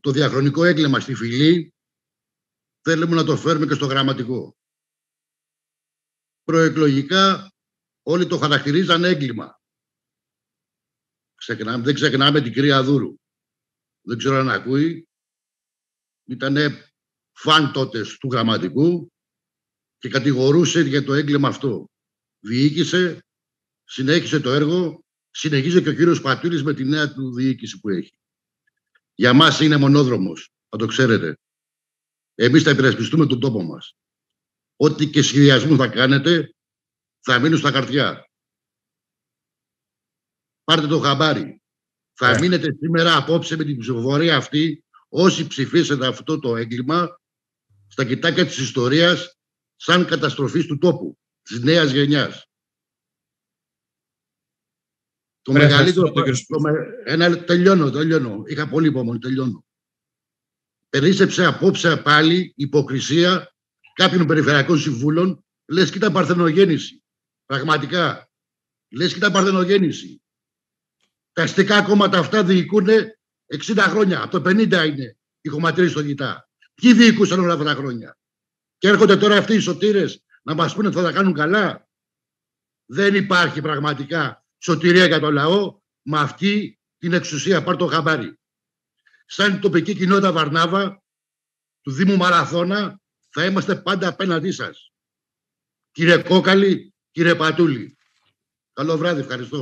το διαχρονικό έγκλημα στη φυλή θέλουμε να το φέρουμε και στο γραμματικό. Προεκλογικά όλοι το χαρακτηρίζαν έγκλημα. Ξεκινάμε, δεν ξεκινάμε την κυρία Δούρου. Δεν ξέρω αν ακούει. Ήταν φαν τότε του γραμματικού και κατηγορούσε για το έγκλημα αυτό. Διοίκησε, συνέχισε το έργο, συνεχίζει και ο κύριος Πατούλης με τη νέα του διοίκηση που έχει. Για μας είναι μονόδρομος, θα το ξέρετε. Εμείς θα υπερασπιστούμε τον τόπο μας. Ό,τι και σχεδιασμού θα κάνετε, θα μείνουν στα χαρτιά. Πάρτε το χαμπάρι. Θα yeah. μείνετε σήμερα απόψε με την ψηφοφορία αυτή, όσοι ψηφίσετε αυτό το έγκλημα, στα κοιτάκια της ιστορίας, σαν καταστροφής του τόπου, της νέας γενιάς. Το μεγαλύτερο... Το, ένα, τελειώνω, τελειώνω. Είχα πολύ υπομονή, τελειώνω. Περίσεψε απόψε πάλι υποκρισία κάποιων περιφερειακών συμβούλων, λες και ήταν παρθενογέννηση. Πραγματικά. Λες και ήταν παρθενογέννηση. Τα αστικά κόμματα αυτά διοικούν 60 χρόνια. Από το 50 είναι οι κομματήρες στο γητά. Ποιοι διοικούσαν όλα αυτά τα χρόνια; Και έρχονται τώρα αυτοί οι σωτήρες να μας πούνε ότι θα τα κάνουν καλά; Δεν υπάρχει πραγματικά σωτηρία για το λαό με αυτή την εξουσία. Πάρ το χαμπάρι. Σαν τοπική κοινότητα Βαρνάβα του Δήμου Μαραθώνα θα είμαστε πάντα απέναντί σας. Κύριε Κόκαλη, κύριε Πατούλη. Καλό βράδυ, ευχαριστώ.